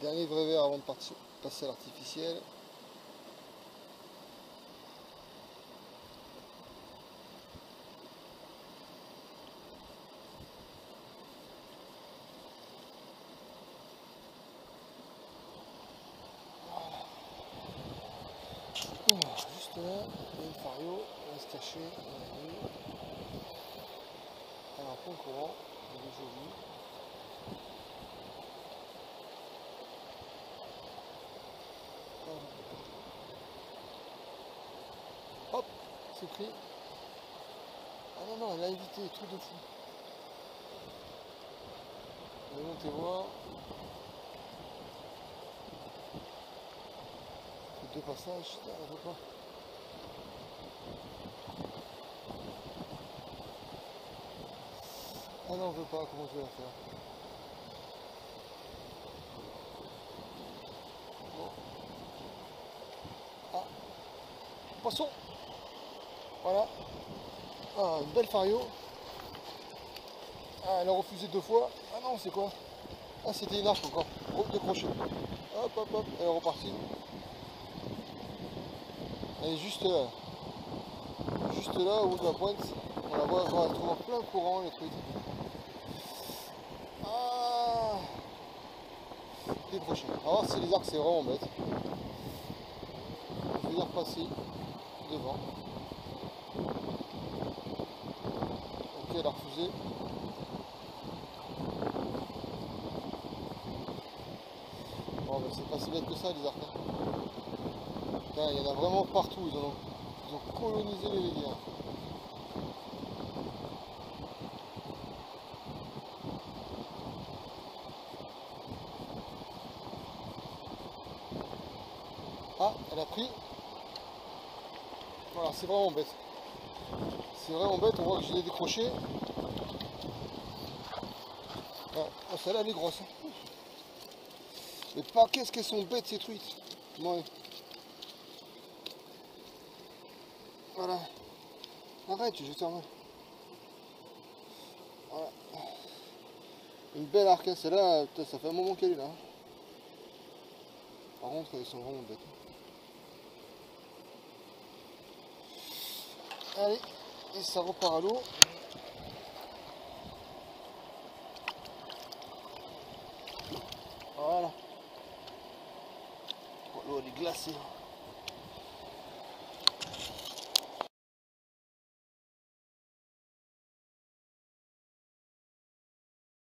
Dernier vrai verre avant de partir, passer à l'artificiel. juste là, il y a une fario, on va se cacher, Alors, point courant, il est. Hop, Ah non, non, elle a évité, truc de fou. Va monter voir. deux passages, on veut pas. Ah non, on veut pas, comment je vais la faire? Bon. Ah Poisson Voilà. Ah, une belle fario. Ah, elle a refusé deux fois. Ah non, c'est quoi? Ah, c'était une arche encore. Groupe de crochet. Hop, hop, hop, elle est repartie. Elle est juste là. Juste là, au bout de la pointe. On la voit, on la trouve en plein courant, les trucs. Ah Décroché. On va voir si les arcs c'est vraiment bête. Je vais y repasser devant. Ok, elle a refusé. Bon, ben, c'est pas si bête que ça, les arcs. Hein. il y en a vraiment partout, ils ont, ils ont colonisé les rivières. Ah, elle a pris. Voilà, c'est vraiment bête. C'est vraiment bête, on voit que je l'ai décroché. Ah, oh, celle-là, elle est grosse. Hein. Mais pas qu'est-ce qu'elles sont bêtes ces truites. Voilà. Arrête, je te remets. Voilà. Une belle arc, hein. celle-là, ça fait un moment qu'elle est là. Par contre, elles sont vraiment bêtes. Allez, et ça repart à l'eau. Voilà. l'eau elle est glacée.